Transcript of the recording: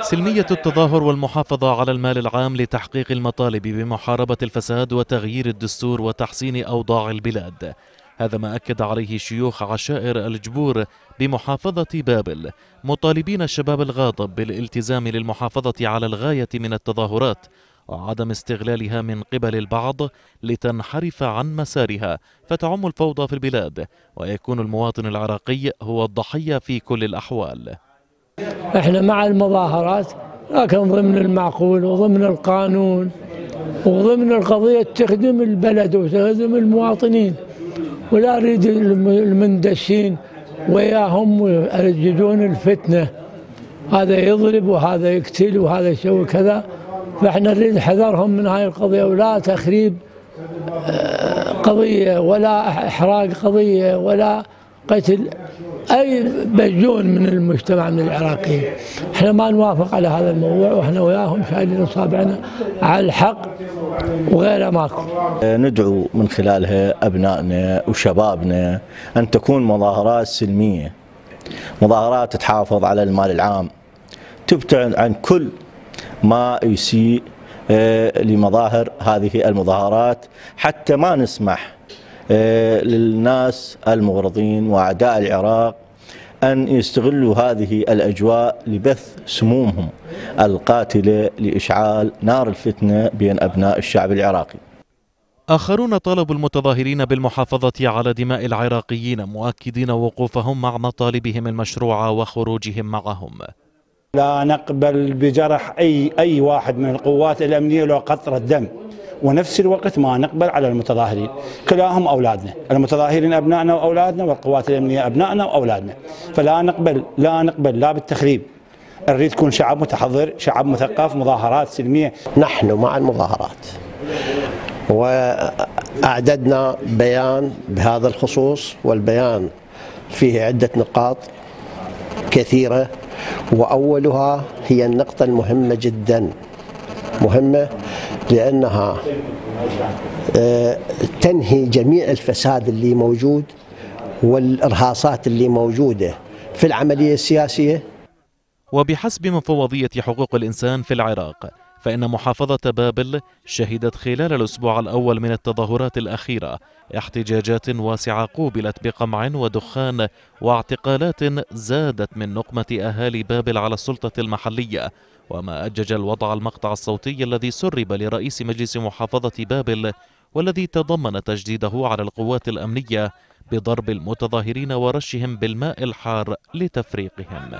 سلمية التظاهر والمحافظة على المال العام لتحقيق المطالب بمحاربة الفساد وتغيير الدستور وتحسين أوضاع البلاد. هذا ما أكد عليه شيوخ عشائر الجبور بمحافظة بابل. مطالبين الشباب الغاضب بالالتزام للمحافظة على الغاية من التظاهرات وعدم استغلالها من قبل البعض لتنحرف عن مسارها. فتعم الفوضى في البلاد ويكون المواطن العراقي هو الضحية في كل الأحوال. إحنا مع المظاهرات لكن ضمن المعقول وضمن القانون وضمن القضية تخدم البلد وتخدم المواطنين. ولا أريد المندسين وياهم يرجدون الفتنة. هذا يضرب وهذا يقتل وهذا يسوي كذا. فإحنا نريد حذرهم من هاي القضية ولا تخريب قضية ولا إحراق قضية ولا قتل أي بجون من المجتمع من العراقيين. إحنا ما نوافق على هذا الموضوع وإحنا وياهم شايلين اصابعنا على الحق وغيره ماكو. ندعو من خلالها أبنائنا وشبابنا أن تكون مظاهرات سلمية مظاهرات تحافظ على المال العام تبتعد عن كل ما يسيء لمظاهر هذه المظاهرات حتى ما نسمح للناس المغرضين وأعداء العراق أن يستغلوا هذه الأجواء لبث سمومهم القاتلة لإشعال نار الفتنة بين أبناء الشعب العراقي. آخرون طالبوا المتظاهرين بالمحافظة على دماء العراقيين مؤكدين وقوفهم مع مطالبهم المشروعة وخروجهم معهم. لا نقبل بجرح اي أي واحد من القوات الأمنية لو قطره دم. ونفس الوقت ما نقبل على المتظاهرين. كلاهم أولادنا. المتظاهرين أبنائنا وأولادنا والقوات الأمنية أبنائنا وأولادنا. فلا نقبل لا نقبل لا بالتخريب. نريد تكون شعب متحضر شعب مثقف مظاهرات سلمية. نحن مع المظاهرات. وأعددنا بيان بهذا الخصوص والبيان فيه عدة نقاط كثيرة وأولها هي النقطة المهمة جدا. مهمة لأنها تنهي جميع الفساد اللي موجود والإرهاصات اللي موجودة في العملية السياسية. وبحسب مفوضية حقوق الإنسان في العراق فإن محافظة بابل شهدت خلال الأسبوع الأول من التظاهرات الأخيرة احتجاجات واسعة قوبلت بقمع ودخان واعتقالات زادت من نقمة أهالي بابل على السلطة المحلية. وما أجج الوضع المقطع الصوتي الذي سرب لرئيس مجلس محافظة بابل والذي تضمن تجديده على القوات الأمنية بضرب المتظاهرين ورشهم بالماء الحار لتفريقهم.